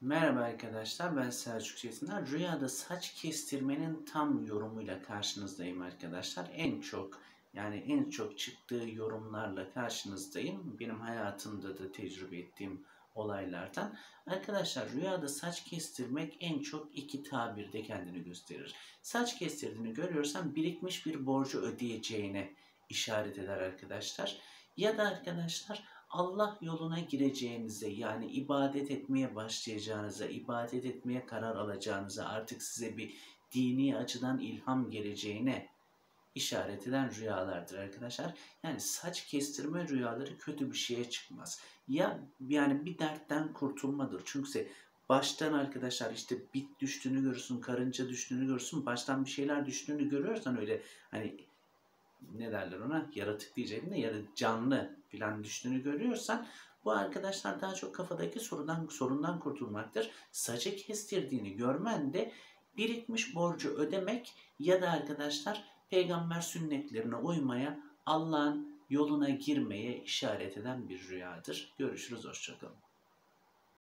Merhaba arkadaşlar ben Selçuk Çetinler. Rüyada saç kestirmenin tam yorumuyla karşınızdayım arkadaşlar. En çok yani en çok çıktığı yorumlarla karşınızdayım. Benim hayatımda da tecrübe ettiğim olaylardan. Arkadaşlar rüyada saç kestirmek en çok iki tabirde kendini gösterir. Saç kestirdiğini görüyorsan birikmiş bir borcu ödeyeceğine işaret eder arkadaşlar. Ya da arkadaşlar Allah yoluna gireceğinize yani ibadet etmeye başlayacağınıza, ibadet etmeye karar alacağınıza, artık size bir dini açıdan ilham geleceğine işaret eden rüyalardır arkadaşlar. Yani saç kestirme rüyaları kötü bir şeye çıkmaz. Ya yani bir dertten kurtulmadır. Çünkü baştan arkadaşlar işte bit düştüğünü görürsün, karınca düştüğünü görürsün, baştan bir şeyler düştüğünü görüyorsan öyle hani ne derler ona yaratık diyeceğim de yarı canlı filan düştüğünü görüyorsan bu arkadaşlar daha çok kafadaki sorudan sorundan kurtulmaktır. Saçı kestirdiğini görmen de birikmiş borcu ödemek ya da arkadaşlar peygamber sünnetlerine uymaya Allah'ın yoluna girmeye işaret eden bir rüyadır. Görüşürüz, hoşçakalın.